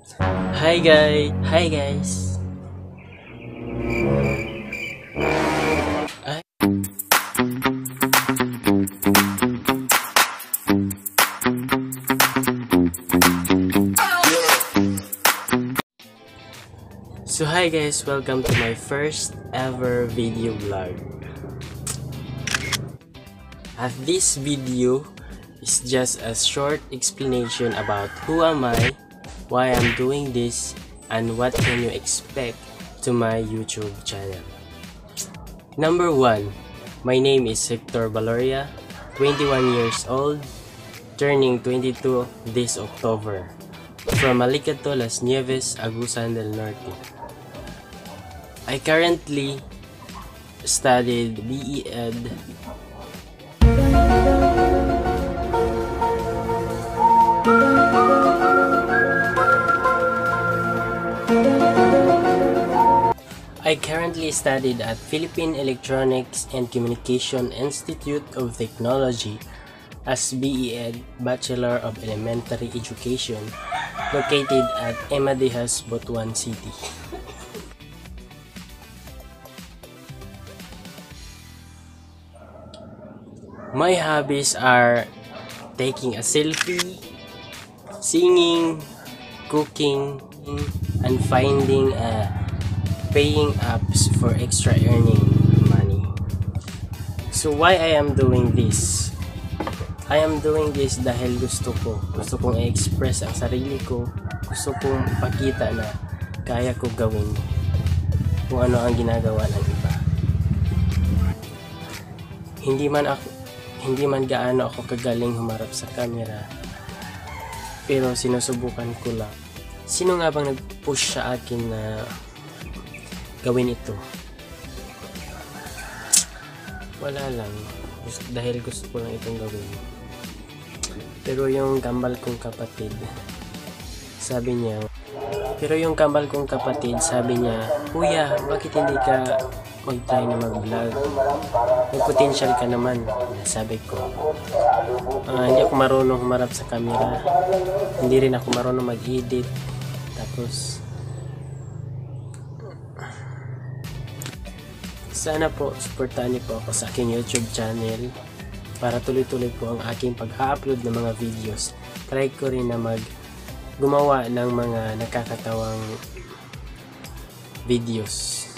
Hi guys! Hi guys! So hi guys, welcome to my first ever video vlog. At this video is just a short explanation about who am I, why I'm doing this, and what can you expect to my YouTube channel. Number 1. My name is Hector Valoria, 21 years old, turning 22 this October, from Alicato, Las Nieves, Agusan del Norte. I currently studied BE Ed I currently studied at Philippine Electronics and Communication Institute of Technology as BE Ed Bachelor of Elementary Education located at Emadihas, Butuan City. My hobbies are taking a selfie, singing, cooking, and finding uh, paying apps for extra earning money. So why I am doing this? I am doing this dahil gusto ko. Gusto kong i-express ang sarili ko. Gusto kong ipakita na kaya ko gawin kung ano ang ginagawa ng iba. Hindi man ako hindi man gaano ako kagaling humarap sa camera pero sinusubukan ko lang. Sino nga bang nag-push sa akin na gawin ito? Wala lang. Gusto, dahil gusto ko lang itong gawin. Pero yung kambal kong kapatid, sabi niya, pero yung kambal kong kapatid, sabi niya, Kuya, bakit hindi ka mag-try na mag-vlog? May potential ka naman. Sabi ko, "Ah, hindi ako marunong humarap sa camera. Hindi rin ako marunong mag-edit. Tapos, sana po, supportahan niyo po ako sa aking YouTube channel para tuloy-tuloy po ang aking pag-upload ng mga videos. Try ko rin na mag gumawa ng mga nakakatawang videos.